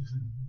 Mm-hmm.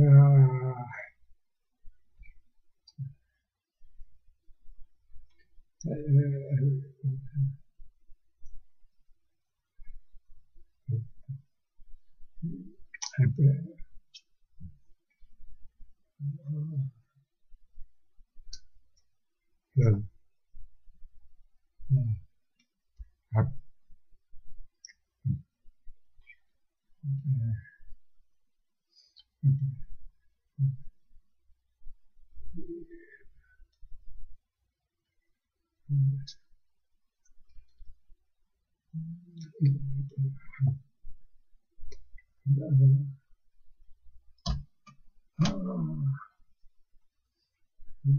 uh, uh, uh, 그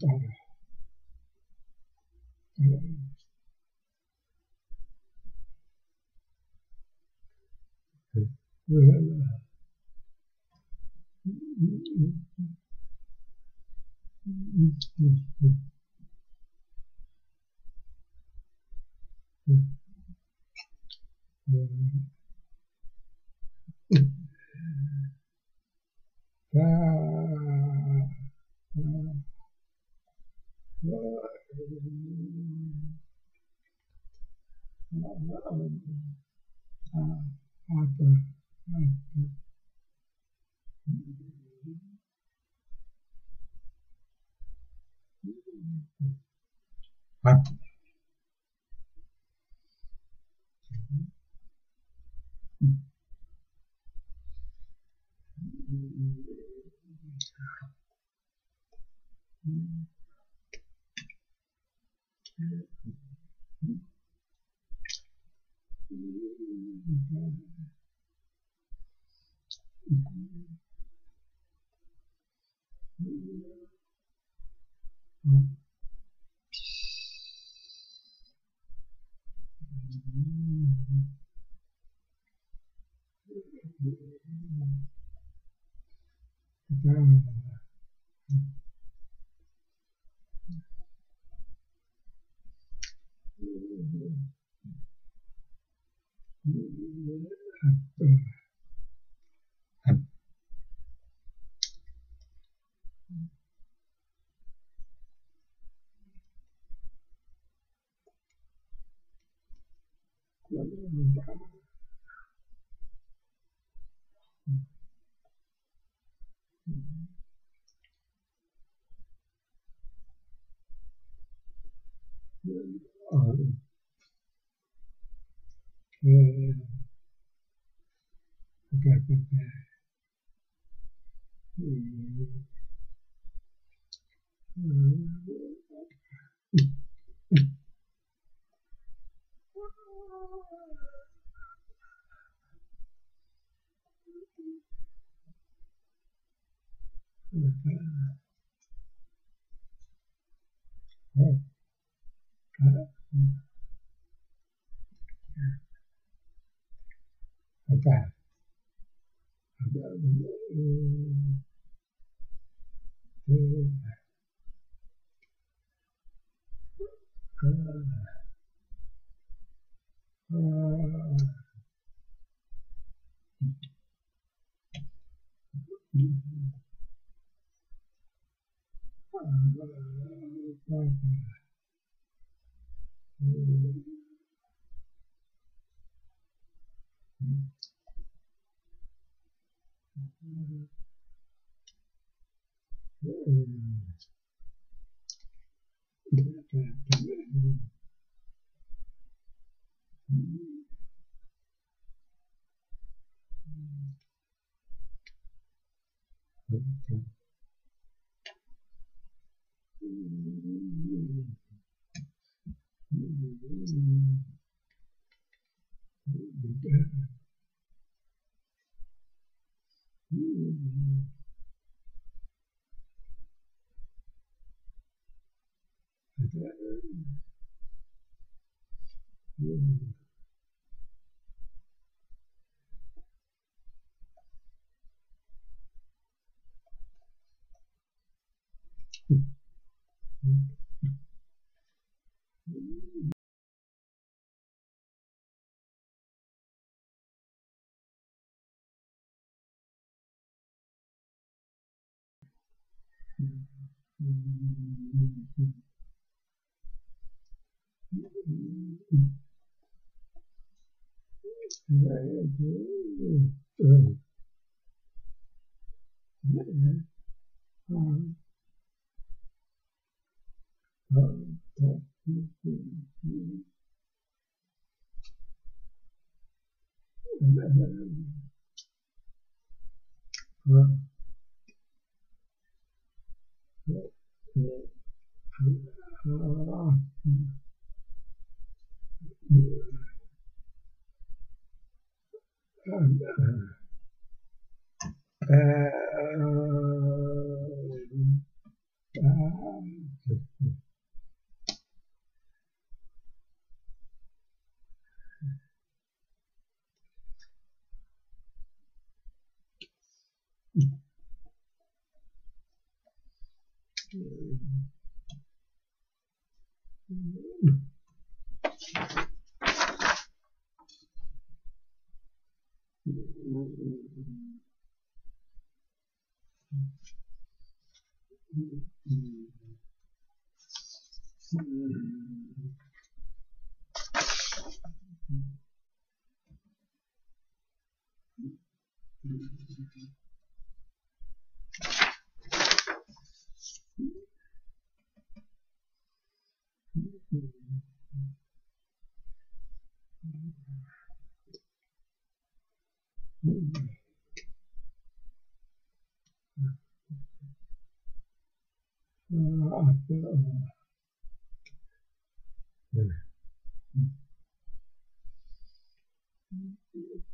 到了，到了。呃，嗯嗯嗯嗯嗯嗯。Então, Opa. Mm-hmm. mm-hmm. Mm-hmm. uh, uh, uh,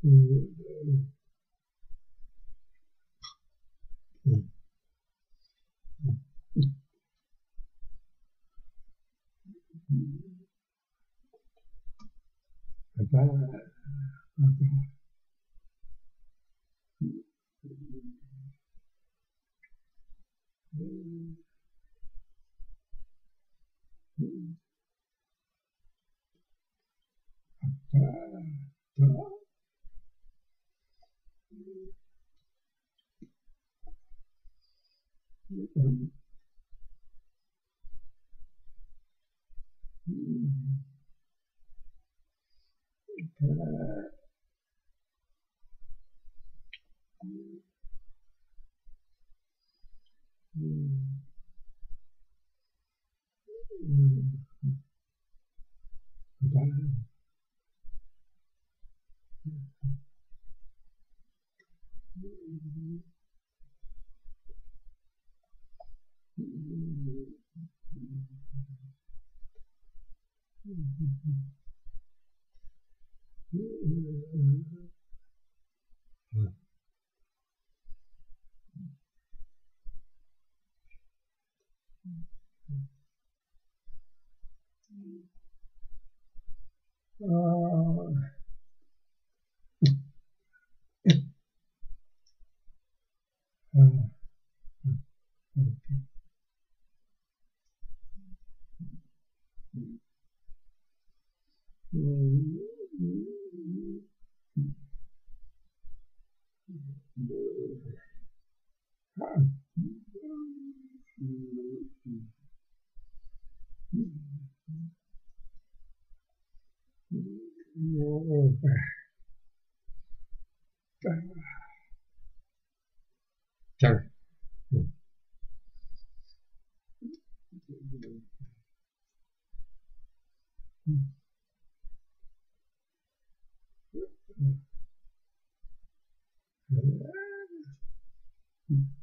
Mm-hmm. that. Mm-hmm. Mm-hmm. 我我哎，这样，嗯，嗯，嗯，嗯。